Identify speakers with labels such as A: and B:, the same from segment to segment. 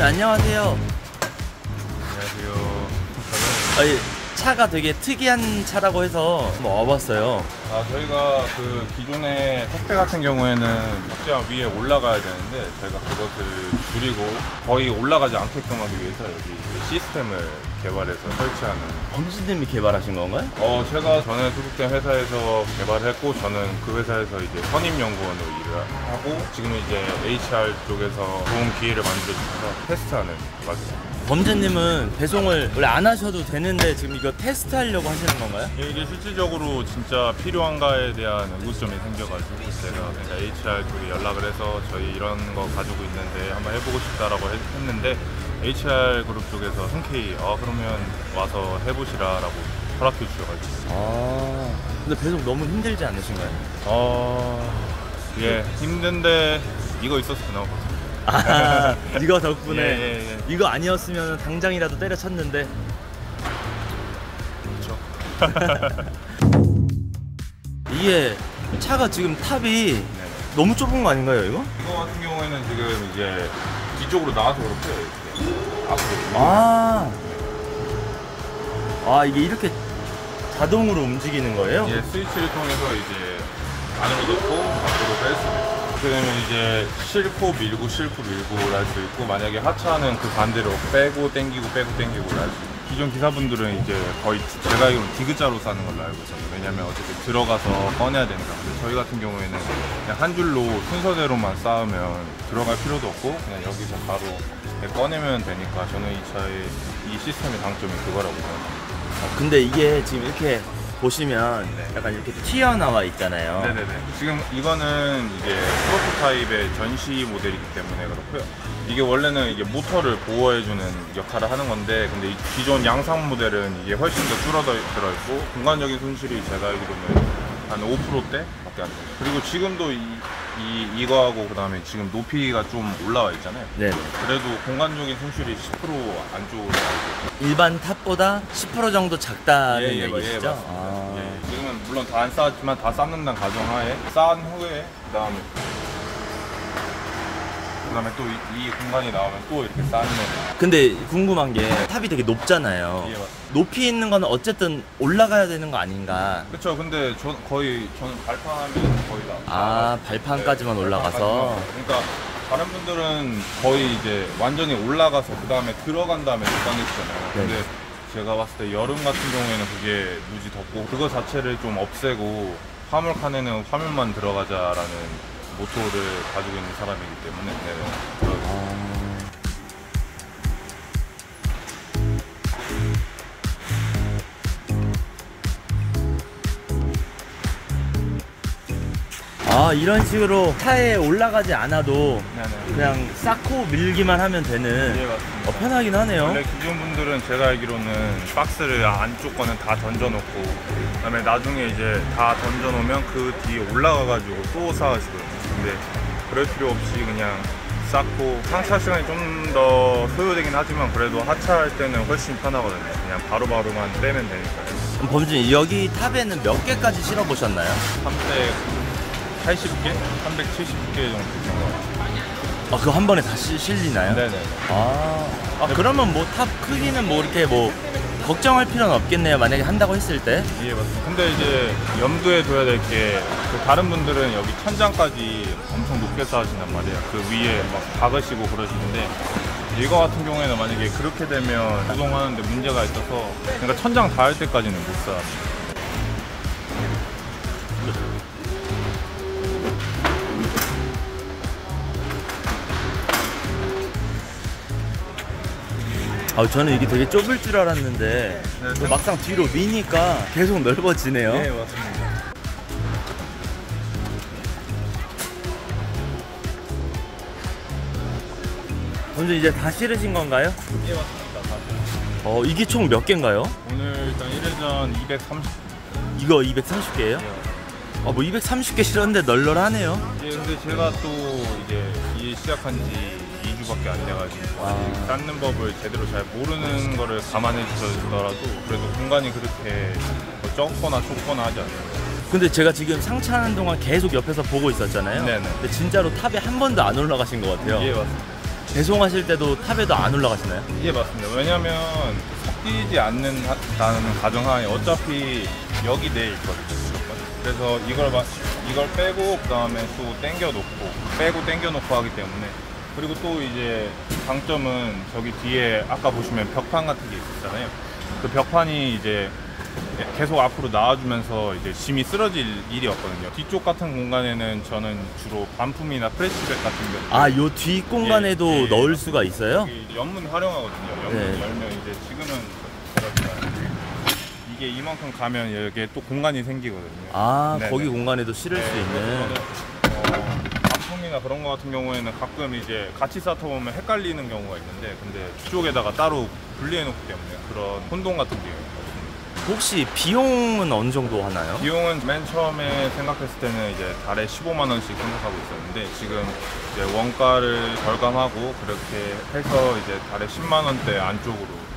A: 범주님 안녕하세요.
B: 안녕하세요.
A: 아니, 차가 되게 특이한 차라고 해서 한번 와봤어요.
B: 아, 저희가 그 기존의 택배 같은 경우에는 적재함 위에 올라가야 되는데 저희가 그것을 줄이고 거의 올라가지 않게끔 하기 위해서 여기 그 시스템을 개발해서 설치하는
A: 범주님이 개발하신 건가요?
B: 어, 제가 전에 소속된 회사에서 개발했고 저는 그 회사에서 이제 선임연구원으로 일을 하고 지금은 이제 HR 쪽에서 좋은 기회를 만들어주셔서 테스트하는 과정입니다.
A: 범주님은 배송을 원래 안 하셔도 되는데 지금 이거 테스트 하려고 하시는 건가요?
B: 이게 실질적으로 진짜 필요한가에 대한 의구점이 생겨가지고 제가 그러니까 HR 쪽에 연락을 해서 저희 이런 거 가지고 있는데 한번 해보고 싶다라고 했- 했는데 HR 그룹 쪽에서 흔쾌히 아 그 러면 와서 해보시라라고 허락해 주셔가지고
A: 아, 근데 배송 너무 힘들지 않으신가요?
B: 어... 예 힘든데 이거 있어서 그나마.
A: 아, 이거 덕분에
B: 예, 예, 예.
A: 이거 아니었으면 당장이라도 때려쳤는데
B: 그렇죠
A: 이게 차가 지금 탑이
B: 네.
A: 너무 좁은 거 아닌가요 이거?
B: 이거 같은 경우에는 지금 이제 뒤쪽으로 나와서 그렇고요 이렇게 앞으로
A: 아, 아 이게 이렇게 자동으로 움직이는 거예요?
B: 이제 스위치를 통해서 이제 안으로 넣고 밖으로 뺄 수 있어요. 되면 이제 싣고 밀고 싣고 밀고를 할 수 있고 만약에 하차는 그 반대로 빼고 당기고 빼고 당기고를 할수 있고 기존 기사분들은 이제 거의 제가 알기로 디귿자로 싸는 걸로 알고 있어요. 왜냐면 어쨌든 들어가서 꺼내야 되니까. 근데 저희 같은 경우에는 그냥 한 줄로 순서대로만 쌓으면 들어갈 필요도 없고 그냥 여기서 바로 꺼내면 되니까 저는 이 차의 이 시스템의 장점이 그거라고 생각합니다.
A: 어, 근데 이게 지금 이렇게 보시면
B: 네.
A: 약간 이렇게 튀어나와 있잖아요.
B: 네네네. 지금 이거는 이게 프로토타입의 전시 모델이기 때문에 그렇고요. 이게 원래는 이게 모터를 보호해주는 역할을 하는 건데, 근데 이 기존 양상 모델은 이게 훨씬 더 줄어들어 있고, 공간적인 손실이 제가 알기로는 한 5%대 밖에 안 돼요. 그리고 지금도 이, 이, 이거하고 그 다음에 지금 높이가 좀 올라와 있잖아요.
A: 네.
B: 그래도 공간적인 손실이 10% 안쪽으로
A: 일반 탑보다 10% 정도 작다는
B: 예, 예,
A: 얘기시죠?
B: 예, 맞습니다.
A: 아.
B: 예, 지금은 물론 다 안 쌓았지만 다 쌓는다는 가정하에 쌓은 후에 그 다음에 그 다음에 또 이 공간이 나오면 또 이렇게 쌓는
A: 근데 궁금한 게 탑이 되게 높잖아요.
B: 예, 맞습니다.
A: 높이 있는 거는 어쨌든 올라가야 되는 거 아닌가?
B: 그렇죠. 근데 저 거의 저는 발판하면 거의 다
A: 아,
B: 다-
A: 발판까지만
B: 네,
A: 올라가서?
B: 발판까지만. 그러니까 다른 분들은 거의 이제 완전히 올라가서 그 다음에 들어간 다음에 뒷방해주잖아요. 근데
A: 네.
B: 제가 봤을 때 여름 같은 경우에는 그게 무지 덥고 그거 자체를 좀 없애고 화물 칸에는 화물만 들어가자라는 모토를 가지고 있는 사람이기 때문에 네.
A: 아, 이런 식으로 차에 올라가지 않아도
B: 네네.
A: 그냥 쌓고 밀기만 하면 되는
B: 예, 맞습니다.
A: 어, 편하긴 하네요.
B: 원래 기존 분들은 제가 알기로는 박스를 안쪽 거는 다 던져놓고 그다음에 나중에 이제 다 던져놓으면 그 뒤에 올라가가지고 또 쌓으시거든요. 근데 그럴 필요 없이 그냥 쌓고 상차 시간이 좀 더 소요되긴 하지만 그래도 하차할 때는 훨씬 편하거든요. 그냥 바로바로만 빼면 되니까요.
A: 범준이 여기 탑에는 몇 개까지 실어 보셨나요?
B: 380개? 370개 정도 된것 같아요.
A: 아, 그거 한 번에 다 시- 실리나요?
B: 네네.
A: 아, 아, 그러면 뭐 탑 크기는 뭐 이렇게 뭐 걱정할 필요는 없겠네요. 만약에 한다고 했을 때.
B: 예, 맞습니다. 근데 이제 염두에 둬야 될게그 다른 분들은 여기 천장까지 엄청 높게 쌓으신단 말이에요. 그 위에 막 박으시고 그러시는데 이거 같은 경우에는 만약에 그렇게 되면 구동하는데 문제가 있어서 그러니까 천장 닿을 때까지는 못 쌓아요.
A: 아, 저는 이게 되게 좁을 줄 알았는데
B: 네,
A: 또 막상 뒤로 미니까 계속 넓어지네요.
B: 네, 맞습니다.
A: 범준 이제 다 실으신 건가요?
B: 예, 맞습니다. 다.
A: 어, 이게 총 몇 개인가요?
B: 오늘 일단 1회전 230.
A: 이거 230개예요? 아, 뭐 230개 실었는데 널널하네요.
B: 예, 근데 제가 또 이제 일 시작한 지 2주밖에 안 돼가지고
A: 아.
B: 아직 쌓는 법을 제대로 잘 모르는 거를 감안해 주더라도 그래도 공간이 그렇게 뭐 적거나 좁거나 하지 않아요.
A: 근데 제가 지금 상차하는 동안 계속 옆에서 보고 있었잖아요.
B: 네네.
A: 근데 진짜로 탑에 한 번도 안 올라가신 것 같아요.
B: 예, 맞습니다.
A: 배송하실 때도 탑에도 안 올라가시나요?
B: 예 맞습니다. 왜냐면 섞이지 않는 다는 가정하에 어차피 여기 내에 있거든요. 그래서 이걸 마- 이걸 빼고 그 다음에 또 당겨 놓고 빼고 당겨 놓고 하기 때문에 그리고 또 이제 장점은 저기 뒤에 아까 보시면 벽판 같은 게 있었잖아요. 그 벽판이 이제 계속 앞으로 나와주면서 이제 짐이 쓰러질 일이 없거든요. 뒤쪽 같은 공간에는 저는 주로 반품이나 프레시백 같은 거
A: 아, 요 뒤 공간에도
B: 예, 예.
A: 넣을 수가 있어요?
B: 연문 활용하거든요. 연문
A: 네.
B: 열면 이제 지금은 이게 이만큼 가면 여기에 또 공간이 생기거든요.
A: 아,
B: 네네.
A: 거기 공간에도 실을
B: 네,
A: 수 있는.
B: 반품이나 그런 거 같은 경우에는 가끔 이제 같이 쌓다 보면 헷갈리는 경우가 있는데 근데 뒤쪽에다가 따로 분리해 놓기 때문에 그런 혼동 같은 게.
A: 혹시 비용은 어느 정도 하나요?
B: 비용은 맨 처음에 생각했을 때는 이제 달에 15만 원씩 생각하고 있었는데 지금 이제 원가를 절감하고 그렇게 해서 이제 달에 10만 원대 안쪽으로.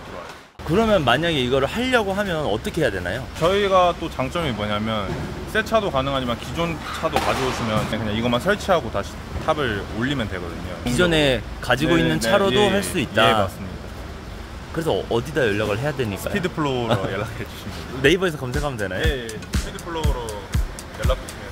A: 그러면 만약에 이거를 하려고 하면 어떻게 해야 되나요?
B: 저희가 또 장점이 뭐냐면 새 차도 가능하지만 기존 차도 가져오시면 그냥 이것만 설치하고 다시 탑을 올리면 되거든요.
A: 기존에 가지고
B: 네,
A: 있는
B: 네,
A: 차로도
B: 예,
A: 할수
B: 예,
A: 있다.
B: 예, 맞습니다.
A: 그래서 어디다 연락을 해야 되나요?
B: 스피드 플로우로 연락해 주시면.
A: 네이버에서 검색하면 되나요?
B: 예, 예. 스피드 플로우로 연락 주시면